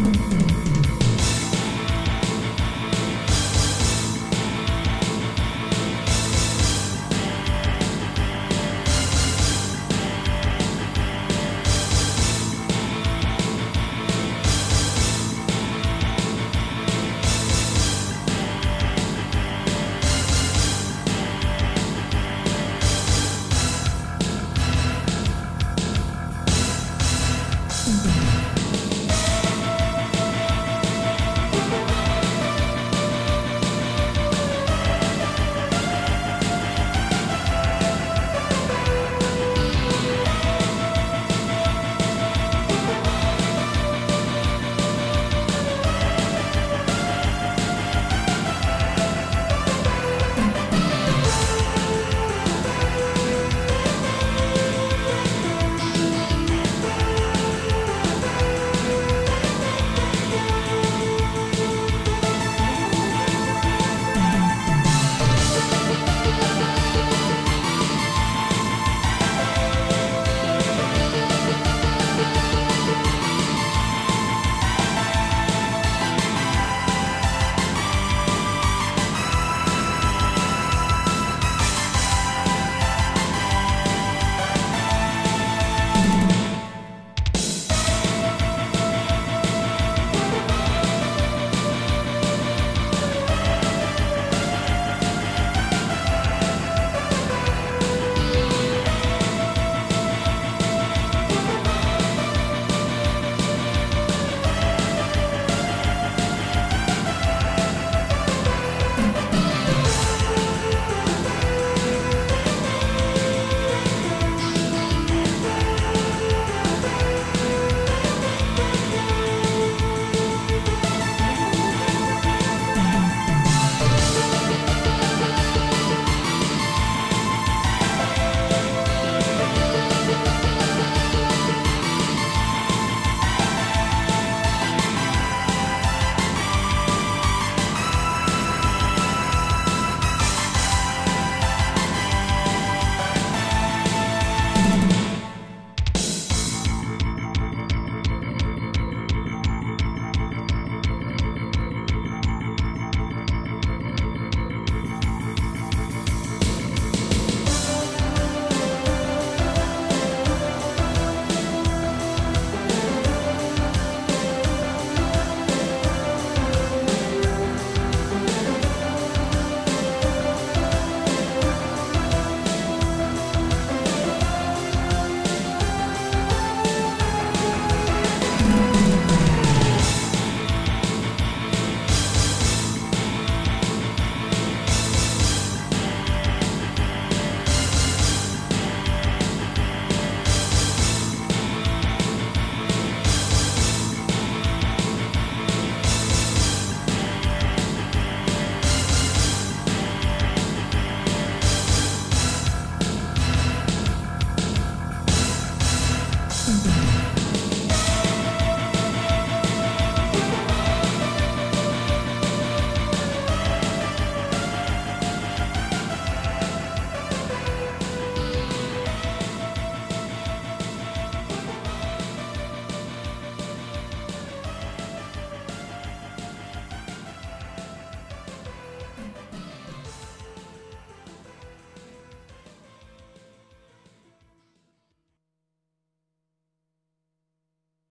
Mm-hmm.